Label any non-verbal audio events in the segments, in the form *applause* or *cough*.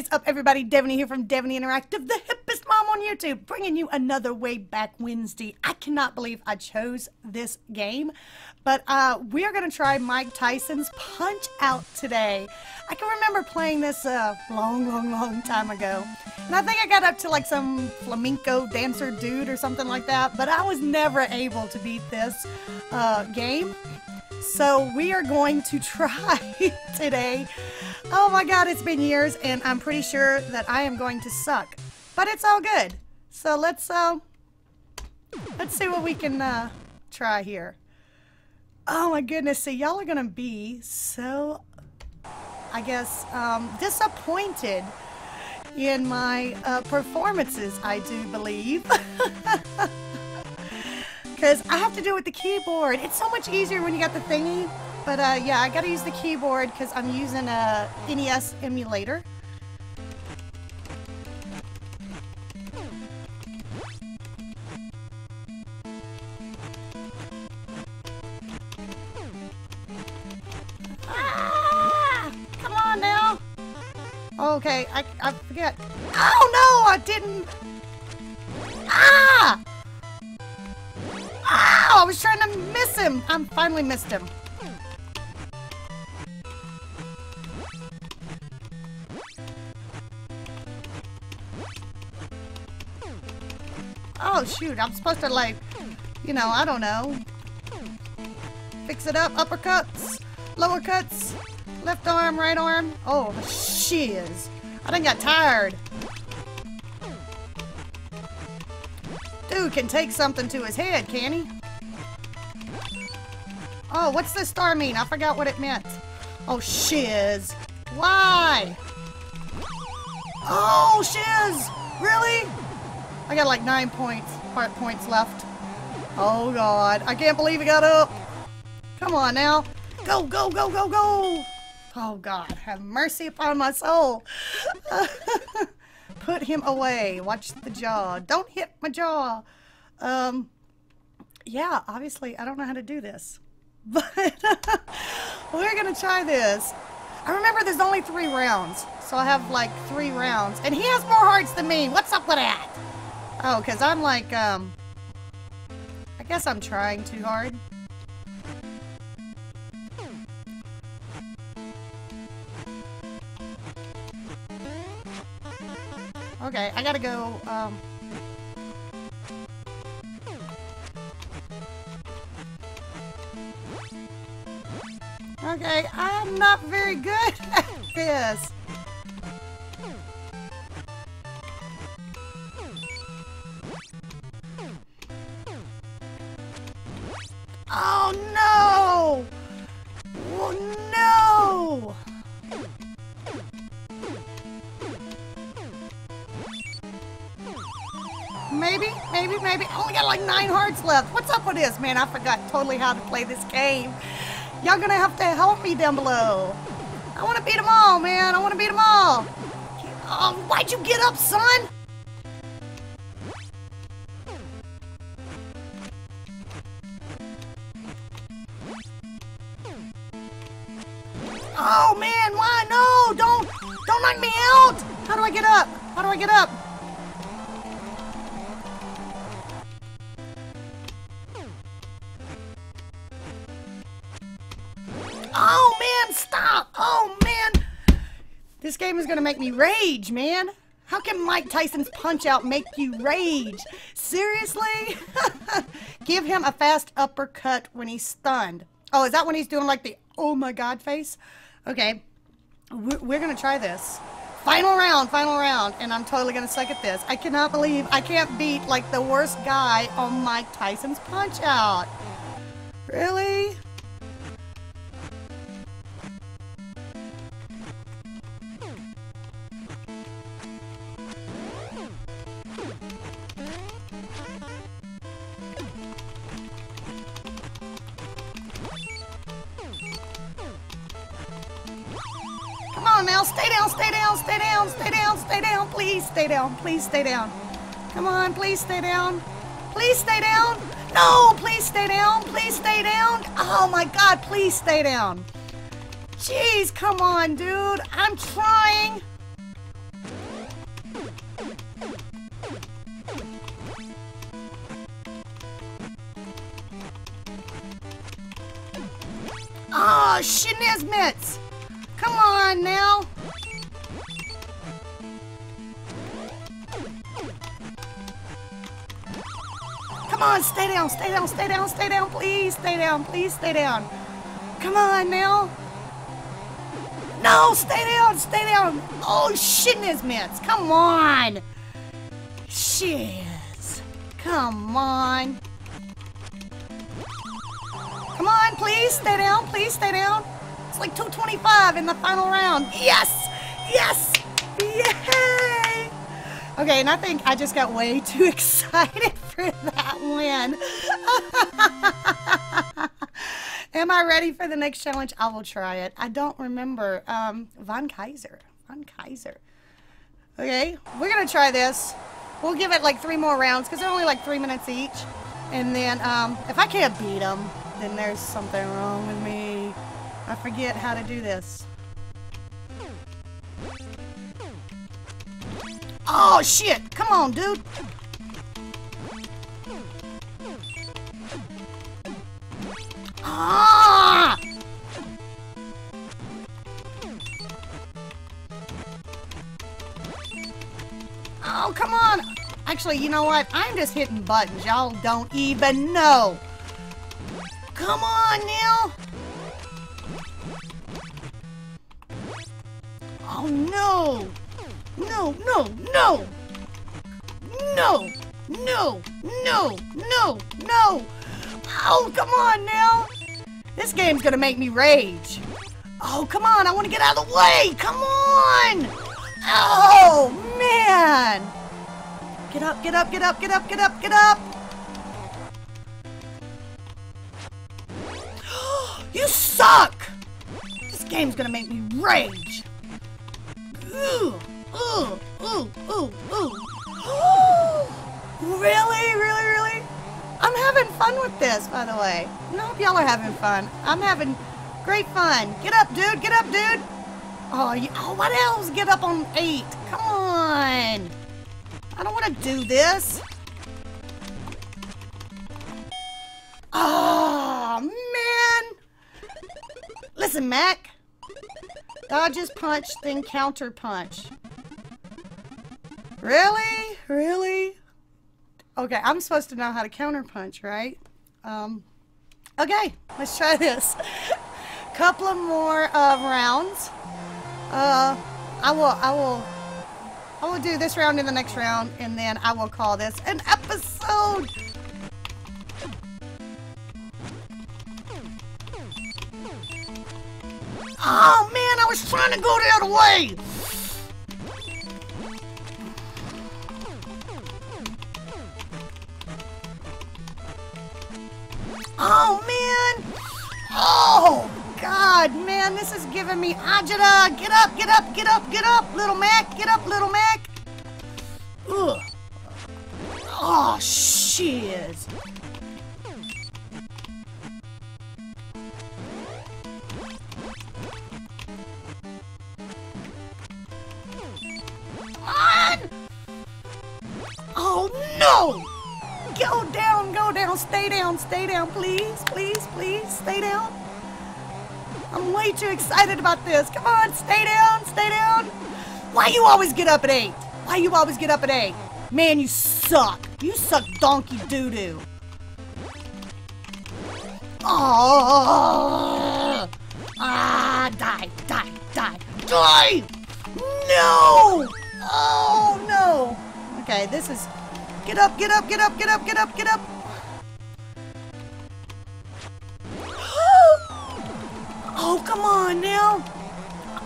is up, everybody? Deveney here from Deveney Interactive, the hippest mom on YouTube, bringing you another Way Back Wednesday. I cannot believe I chose this game, but uh, we are going to try Mike Tyson's Punch Out today. I can remember playing this a uh, long, long, long time ago, and I think I got up to like some flamenco dancer dude or something like that, but I was never able to beat this uh, game. So we are going to try *laughs* today. Oh my god, it's been years and I'm pretty sure that I am going to suck. But it's all good. So let's uh let's see what we can uh try here. Oh my goodness, so y'all are gonna be so I guess um disappointed in my uh, performances, I do believe. *laughs* because I have to do it with the keyboard. It's so much easier when you got the thingy. But uh, yeah, I gotta use the keyboard because I'm using a NES emulator. Ah! Come on now. Okay, I, I forget. Oh no, I didn't. Ah! I was trying to miss him! I finally missed him. Oh shoot, I'm supposed to like, you know, I don't know. Fix it up, uppercuts, lower cuts, left arm, right arm. Oh, shiz. I done got tired. Dude can take something to his head, can he? Oh, what's the star mean? I forgot what it meant. Oh, shiz. Why? Oh, shiz! Really? I got like nine points, part points left. Oh, God. I can't believe he got up. Come on now. Go, go, go, go, go! Oh, God. Have mercy upon my soul. *laughs* Put him away. Watch the jaw. Don't hit my jaw. Um, yeah, obviously, I don't know how to do this. But *laughs* we're gonna try this. I remember there's only three rounds. So I have like three rounds. And he has more hearts than me. What's up with that? Oh, because I'm like, um... I guess I'm trying too hard. Okay, I gotta go, um... Okay, I'm not very good *laughs* at this. Oh no! Oh no! Maybe, maybe, maybe. I only got like nine hearts left. What's up with this, man? I forgot totally how to play this game. Y'all gonna have to help me down below. I wanna beat them all, man. I wanna beat them all. Oh, why'd you get up, son? Oh, man, why? No, don't, don't knock me out. How do I get up? How do I get up? Is gonna make me rage, man! How can Mike Tyson's Punch-Out make you rage? Seriously? *laughs* Give him a fast uppercut when he's stunned. Oh, is that when he's doing like the oh my god face? Okay, we're gonna try this. Final round, final round, and I'm totally gonna suck at this. I cannot believe I can't beat like the worst guy on Mike Tyson's Punch-Out. Really? Stay down, stay down, stay down, stay down, stay down. Please stay down. Please stay down. Come on, please stay down. Please stay down. No, please stay down. Please stay down. Oh my god, please stay down. Jeez, come on, dude. I'm trying. Oh, shiznits! On now. Come on, stay down, stay down, stay down, stay down, please, stay down, please, stay down. Come on now. No, stay down, stay down. Oh, shiznits! Come on. Shiz. Come on. Come on, please stay down. Please stay down. Like 225 in the final round. Yes! Yes! Yay! Okay, and I think I just got way *laughs* too excited for that win. *laughs* Am I ready for the next challenge? I will try it. I don't remember. Um, Von Kaiser. Von Kaiser. Okay, we're going to try this. We'll give it like three more rounds because they're only like three minutes each. And then um, if I can't beat them, then there's something wrong with me. I forget how to do this. Oh, shit! Come on, dude! Ah! Oh, come on! Actually, you know what? I'm just hitting buttons. Y'all don't even know. Come on now! Oh no! No, no, no! No! No! No! No! No! Oh, come on now! This game's gonna make me rage. Oh, come on! I want to get out of the way! Come on! Oh, man! Get up, get up, get up, get up, get up, get up! *gasps* You suck! This game's gonna make me rage. Ooh, ooh, ooh, ooh, ooh. *gasps* really, really, really? I'm having fun with this, by the way. I hope y'all are having fun. I'm having great fun. Get up, dude. Get up, dude. Oh, you, oh what else? Get up on eight. Come on. I don't want to do this. Oh, man. Listen, Mac. Dodges punch, then counter punch. Really? Really? Okay, I'm supposed to know how to counter punch, right? Um, okay, let's try this. *laughs* Couple of more uh, rounds. Uh, I will, I will, I will do this round in the next round, and then I will call this an episode. Oh man, I was trying to go the other way! Oh man! Oh God, man, this is giving me agita! Get up, get up, get up, get up, little Mac! Get up, little Mac! Ugh. Oh, shiz! Stay down, stay down, please, please, please, stay down. I'm way too excited about this. Come on, stay down, stay down. Why you always get up at 8? Why you always get up at 8? Man, you suck. You suck donkey doo-doo. Oh! Ah, die, die, die, die! No! Oh, no! Okay, this is Get up, get up, get up, get up, get up, get up. Oh, come on now.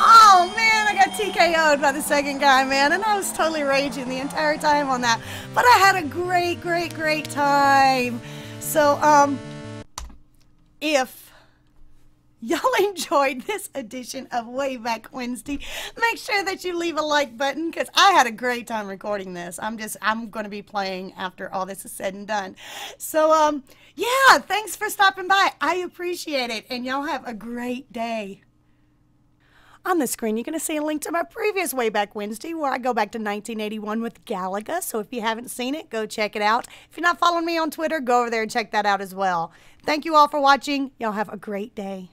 Oh, man, I got TKO'd by the second guy, man. And I was totally raging the entire time on that. But I had a great, great, great time. So, um, if y'all *laughs* enjoyed this edition of Way Back Wednesday, make sure that you leave a like button because I had a great time recording this. I'm just, I'm going to be playing after all this is said and done. So, um, yeah, thanks for stopping by. I appreciate it. And y'all have a great day. On the screen, you're going to see a link to my previous Way Back Wednesday where I go back to 1981 with Galaga. So if you haven't seen it, go check it out. If you're not following me on Twitter, go over there and check that out as well. Thank you all for watching. Y'all have a great day.